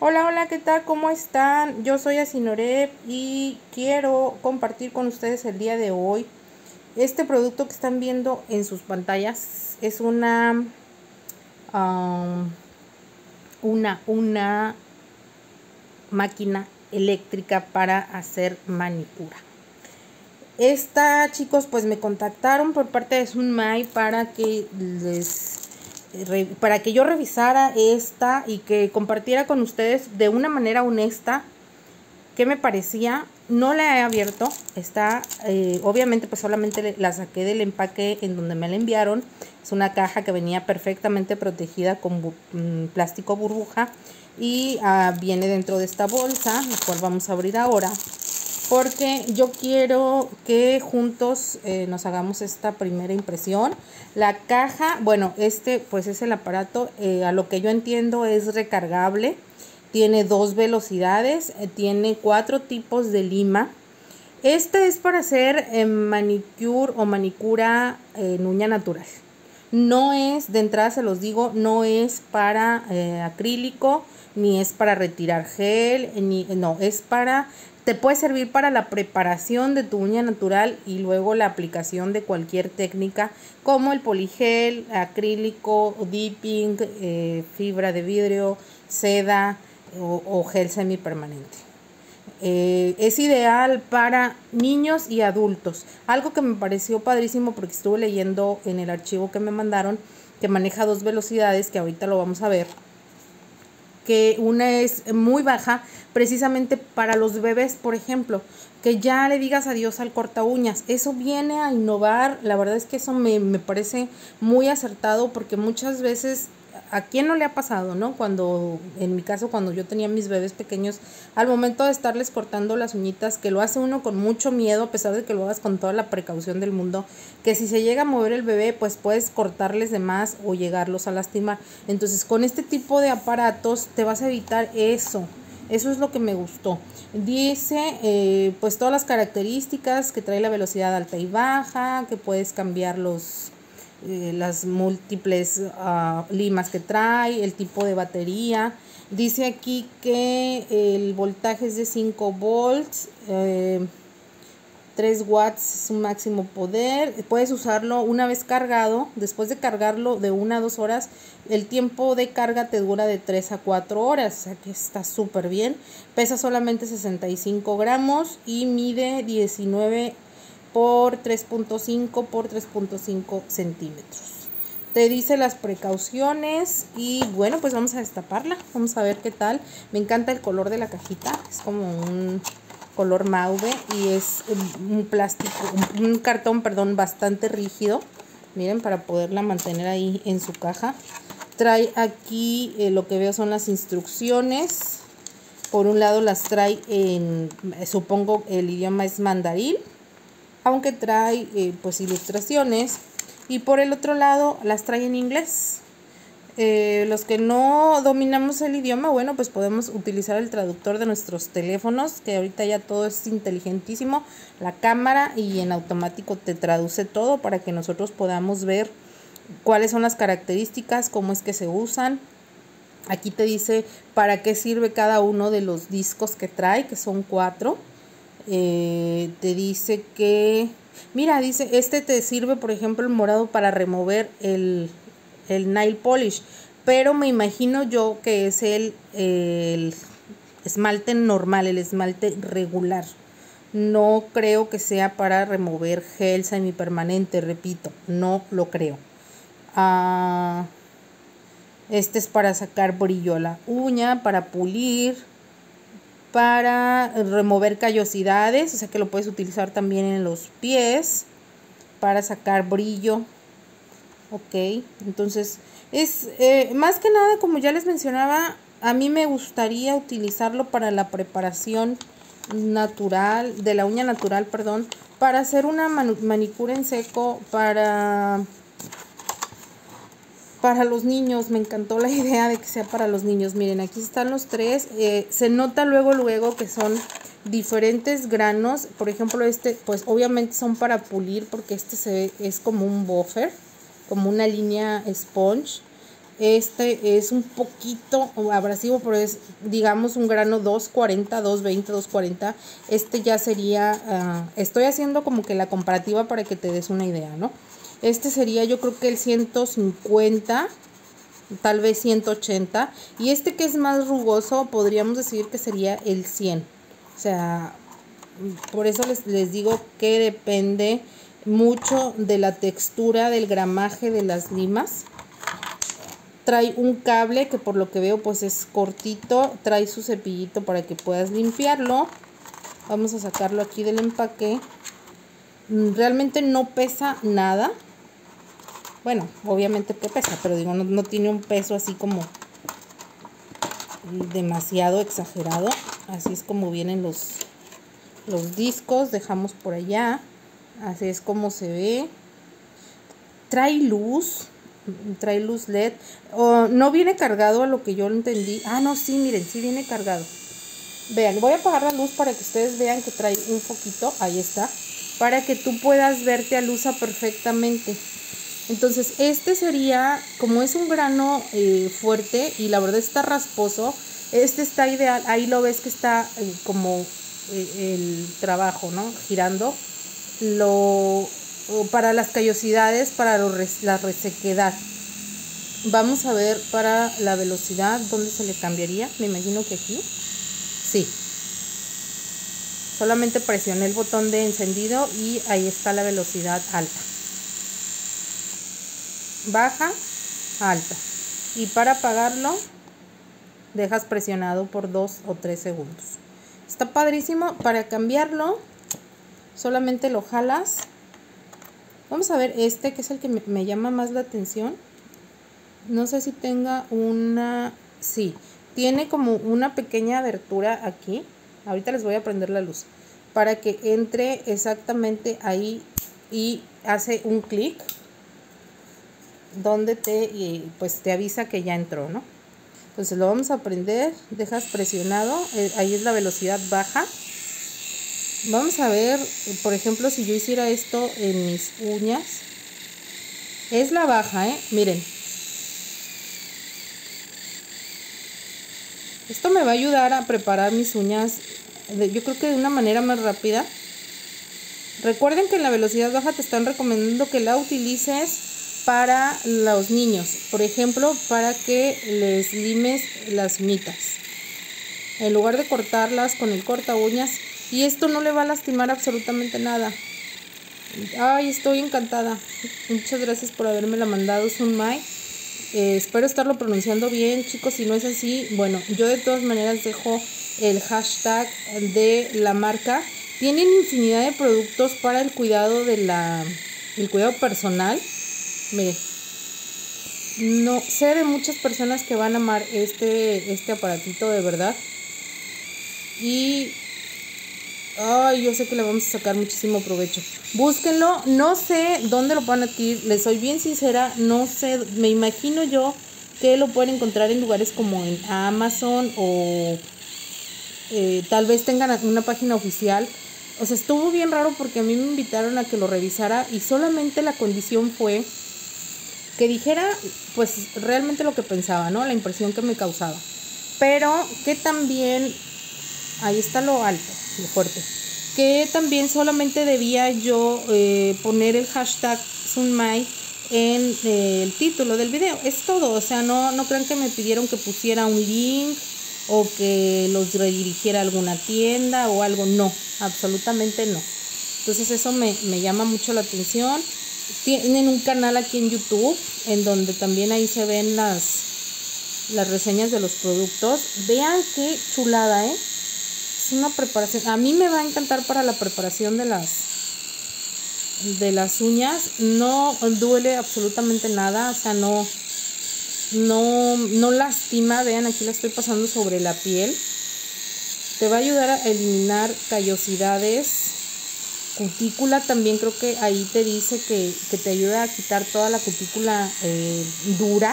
Hola, hola, ¿qué tal? ¿Cómo están? Yo soy Asinorep y quiero compartir con ustedes el día de hoy este producto que están viendo en sus pantallas. Es una, una, una máquina eléctrica para hacer manicura. Esta, chicos, pues me contactaron por parte de Sunmai para que les para que yo revisara esta y que compartiera con ustedes de una manera honesta qué me parecía. No la he abierto, está, eh, obviamente pues solamente la saqué del empaque en donde me la enviaron. Es una caja que venía perfectamente protegida con mm, plástico burbuja y ah, viene dentro de esta bolsa, la cual vamos a abrir ahora porque yo quiero que juntos eh, nos hagamos esta primera impresión. La caja, bueno, este pues es el aparato, eh, a lo que yo entiendo es recargable, tiene dos velocidades, eh, tiene cuatro tipos de lima. Este es para hacer manicure o manicura en uña natural. No es, de entrada se los digo, no es para acrílico, ni es para retirar gel, ni, no, es para te puede servir para la preparación de tu uña natural y luego la aplicación de cualquier técnica como el poligel, acrílico, dipping, eh, fibra de vidrio, seda o, gel semipermanente. Eh, es ideal para niños y adultos. Algo que me pareció padrísimo porque estuve leyendo en el archivo que me mandaron que maneja dos velocidades que ahorita lo vamos a ver que una es muy baja precisamente para los bebés, por ejemplo, que ya le digas adiós al corta uñas. Eso viene a innovar, la verdad es que eso me, me parece muy acertado porque muchas veces ¿a quién no le ha pasado, no? Cuando, en mi caso, cuando yo tenía mis bebés pequeños, al momento de estarles cortando las uñitas, que lo hace uno con mucho miedo, a pesar de que lo hagas con toda la precaución del mundo, que si se llega a mover el bebé, pues puedes cortarles de más o llegarlos a lastimar. Entonces, con este tipo de aparatos te vas a evitar eso. Eso es lo que me gustó. Dice, eh, pues todas las características que trae la velocidad alta y baja, que puedes cambiar los eh, las múltiples ah, limas que trae, el tipo de batería. Dice aquí que el voltaje es de 5 volts, 3 eh, watts es su máximo poder. Puedes usarlo una vez cargado, después de cargarlo de 1 a 2 horas, el tiempo de carga te dura de 3 a 4 horas, o sea que está súper bien. Pesa solamente 65 gramos y mide 19 por 3.5 por 3.5 centímetros. Te dice las precauciones y bueno, pues vamos a destaparla. Vamos a ver qué tal. Me encanta el color de la cajita. Es como un color mauve y es un plástico, un cartón, perdón, bastante rígido. Miren, para poderla mantener ahí en su caja. Trae aquí, eh, lo que veo son las instrucciones. Por un lado las trae en, supongo el idioma es mandarín aunque trae eh, pues ilustraciones y por el otro lado las trae en inglés. Eh, los que no dominamos el idioma, bueno, pues podemos utilizar el traductor de nuestros teléfonos, que ahorita ya todo es inteligentísimo, la cámara y en automático te traduce todo para que nosotros podamos ver cuáles son las características, cómo es que se usan. Aquí te dice para qué sirve cada uno de los discos que trae, que son cuatro. Eh, te dice que, mira, dice, este te sirve, por ejemplo, el morado para remover el, nail polish, pero me imagino yo que es el, el esmalte normal, el esmalte regular. No creo que sea para remover gel semipermanente, repito, no lo creo. Ah, este es para sacar brillo a la uña, para pulir, para remover callosidades, o sea que lo puedes utilizar también en los pies para sacar brillo. Ok, entonces es eh, más que nada, como ya les mencionaba, a mí me gustaría utilizarlo para la preparación natural, de la uña natural, perdón, para hacer una manicura en seco, para para los niños, me encantó la idea de que sea para los niños. Miren, aquí están los tres. Eh, se nota luego, luego que son diferentes granos. Por ejemplo, este, pues obviamente son para pulir porque este se ve, es como un buffer, como una línea sponge. Este es un poquito abrasivo, pero es, digamos, un grano 240, 220, 240. Este ya sería, ah, estoy haciendo como que la comparativa para que te des una idea, ¿no? Este sería yo creo que el 150, tal vez 180. Y este que es más rugoso, podríamos decir que sería el 100. O sea, por eso les, les digo que depende mucho de la textura del gramaje de las limas trae un cable que por lo que veo pues es cortito, trae su cepillito para que puedas limpiarlo. Vamos a sacarlo aquí del empaque. Mm, realmente no pesa nada. Bueno, obviamente que pesa, pero digo, no, tiene un peso así como demasiado exagerado. Así es como vienen los, los discos. Dejamos por allá. Así es como se ve. Trae luz trae luz LED. o no viene cargado a lo que yo entendí. Ah, no, sí, miren, sí viene cargado. Vean, voy a apagar la luz para que ustedes vean que trae un poquito. Ahí está. Para que tú puedas verte a luz perfectamente. Entonces, este sería, como es un grano eh, fuerte y la verdad está rasposo, este está ideal. Ahí lo ves que está eh, como eh, el trabajo, ¿no? Girando. Lo para las callosidades, para la resequedad. Vamos a ver para la velocidad, ¿dónde se le cambiaría? Me imagino que aquí. Sí. Solamente presioné el botón de encendido y ahí está la velocidad alta. Baja, alta. Y para apagarlo, dejas presionado por 2 o 3 segundos. Está padrísimo. Para cambiarlo, solamente lo jalas Vamos a ver este, que es el que me, llama más la atención. No sé si tenga una... Sí, tiene como una pequeña abertura aquí. Ahorita les voy a prender la luz. Para que entre exactamente ahí y hace un clic. Donde te, pues te avisa que ya entró, ¿no? Entonces lo vamos a prender. Dejas presionado. Eh, ahí es la velocidad baja. Vamos a ver, por ejemplo, si yo hiciera esto en mis uñas. Es la baja, ¿eh? Miren. Esto me va a ayudar a preparar mis uñas, yo creo que de una manera más rápida. Recuerden que en la velocidad baja te están recomendando que la utilices para los niños. Por ejemplo, para que les limes las uñitas. En lugar de cortarlas con el corta uñas, y esto no le va a lastimar absolutamente nada. Ay, estoy encantada. Muchas gracias por haberme la mandado, Sunmai. Eh, espero estarlo pronunciando bien, chicos. Si no es así, bueno, yo de todas maneras dejo el hashtag de la marca. Tienen infinidad de productos para el cuidado de la el cuidado personal. Mire. No sé de muchas personas que van a amar este este aparatito de verdad. Y Ay, yo sé que le vamos a sacar muchísimo provecho. Búsquenlo, no sé dónde lo pueden adquirir, les soy bien sincera, no sé, me imagino yo que lo pueden encontrar en lugares como en Amazon o eh, tal vez tengan una página oficial. O sea, estuvo bien raro porque a mí me invitaron a que lo revisara y solamente la condición fue que dijera pues realmente lo que pensaba, ¿no? La impresión que me causaba. Pero que también, ahí está lo alto fuerte. Que también solamente debía yo eh, poner el hashtag Sunmai en eh, el título del video. Es todo, o sea, no, no crean que me pidieron que pusiera un link o que los redirigiera a alguna tienda o algo. No, absolutamente no. Entonces eso me, me llama mucho la atención. Tienen un canal aquí en YouTube en donde también ahí se ven las, las reseñas de los productos. Vean qué chulada, ¿eh? una preparación. A mí me va a encantar para la preparación de las de las uñas. No duele absolutamente nada, o sea, no no no lastima. Vean, aquí la estoy pasando sobre la piel. Te va a ayudar a eliminar callosidades. Cutícula también creo que ahí te dice que, te ayuda a quitar toda la cutícula eh, dura.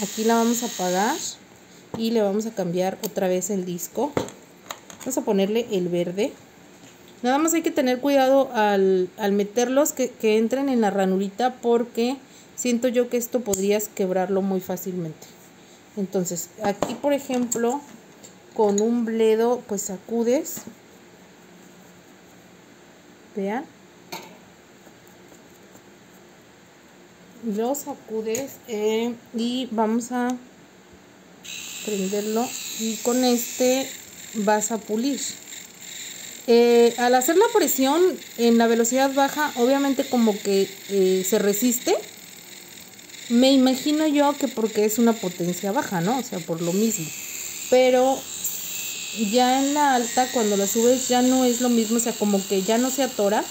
Aquí la vamos a apagar y le vamos a cambiar otra vez el disco. Vamos a ponerle el verde. Nada más hay que tener cuidado al, meterlos que, entren en la ranurita porque siento yo que esto podrías quebrarlo muy fácilmente. Entonces, aquí por ejemplo, con un bledo, pues sacudes. Vean. Lo sacudes eh, y vamos a prenderlo y con este vas a pulir. Eh, al hacer la presión en la velocidad baja, obviamente como que eh, se resiste. Me imagino yo que porque es una potencia baja, ¿no? O sea, por lo mismo. Pero ya en la alta, cuando la subes, ya no es lo mismo, o sea, como que ya no se atora.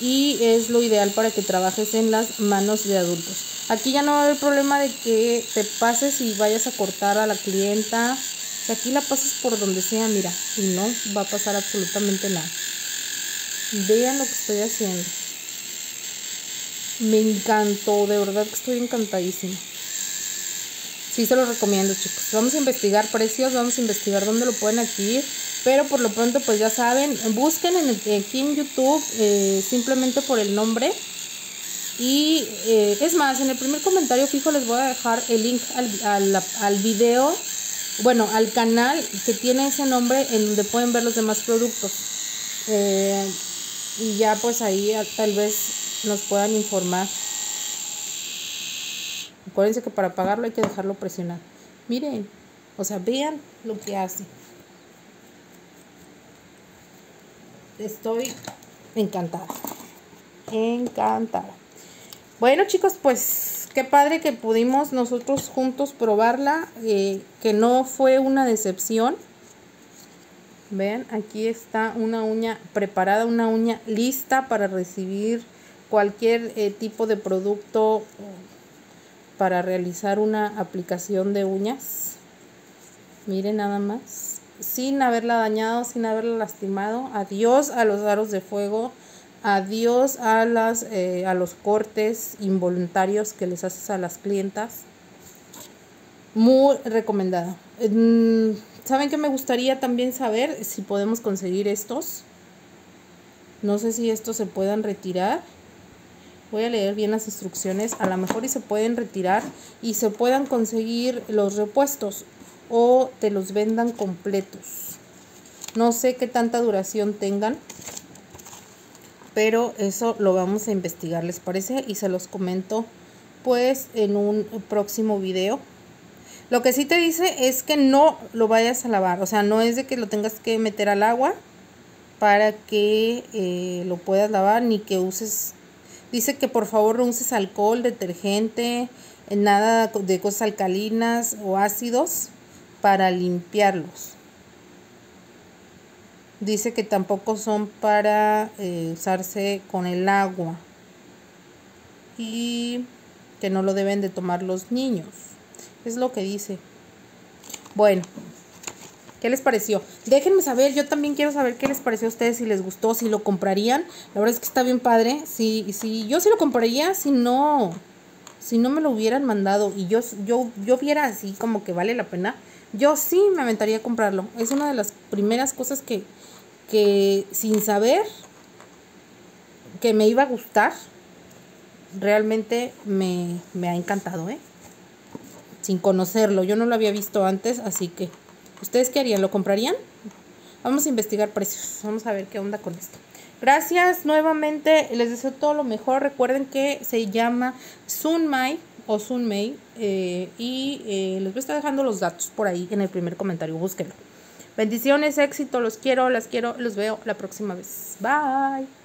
Y es lo ideal para que trabajes en las manos de adultos. Aquí ya no va a haber problema de que te pases y vayas a cortar a la clienta si aquí la pasas por donde sea, mira, y no va a pasar absolutamente nada. Vean lo que estoy haciendo. Me encantó, de verdad que estoy encantadísima. Sí, se lo recomiendo, chicos. Vamos a investigar precios, vamos a investigar dónde lo pueden adquirir. Pero por lo pronto, pues ya saben, busquen en aquí en YouTube eh, simplemente por el nombre. Y eh, es más, en el primer comentario fijo les voy a dejar el link al, al, al video bueno, al canal que tiene ese nombre en donde pueden ver los demás productos. Eh, y ya pues ahí tal vez nos puedan informar. Acuérdense que para pagarlo hay que dejarlo presionar. Miren, o sea, vean lo que hace. Estoy encantada. Encantada. Bueno chicos, pues qué padre que pudimos nosotros juntos probarla, eh, que no fue una decepción. Vean, aquí está una uña preparada, una uña lista para recibir cualquier eh, tipo de producto para realizar una aplicación de uñas. Miren nada más, sin haberla dañado, sin haberla lastimado. Adiós a los aros de fuego Adiós a, las, eh, a los cortes involuntarios que les haces a las clientas. Muy recomendada. Mm, ¿Saben que me gustaría también saber si podemos conseguir estos? No sé si estos se puedan retirar. Voy a leer bien las instrucciones. A lo mejor y se pueden retirar y se puedan conseguir los repuestos o te los vendan completos. No sé qué tanta duración tengan pero eso lo vamos a investigar, ¿les parece? Y se los comento pues en un próximo video. Lo que sí te dice es que no lo vayas a lavar, o sea, no es de que lo tengas que meter al agua para que eh, lo puedas lavar ni que uses, dice que por favor no uses alcohol, detergente, nada de cosas alcalinas o ácidos para limpiarlos. Dice que tampoco son para eh, usarse con el agua y que no lo deben de tomar los niños. Es lo que dice. Bueno, ¿qué les pareció? Déjenme saber, yo también quiero saber qué les pareció a ustedes, si les gustó, si lo comprarían. La verdad es que está bien padre. Si, si yo sí lo compraría, si no, si no me lo hubieran mandado y yo, yo, yo viera así como que vale la pena, yo sí me aventaría a comprarlo. Es una de las primeras cosas que, que sin saber que me iba a gustar, realmente me, ha encantado, ¿eh? Sin conocerlo, yo no lo había visto antes, así que, ¿ustedes qué harían? ¿Lo comprarían? Vamos a investigar precios, vamos a ver qué onda con esto. Gracias nuevamente, les deseo todo lo mejor. Recuerden que se llama Sunmai o Sunmei eh, y eh, les voy a estar dejando los datos por ahí en el primer comentario, búsquenlo. Bendiciones, éxito, los quiero, las quiero, los veo la próxima vez. Bye.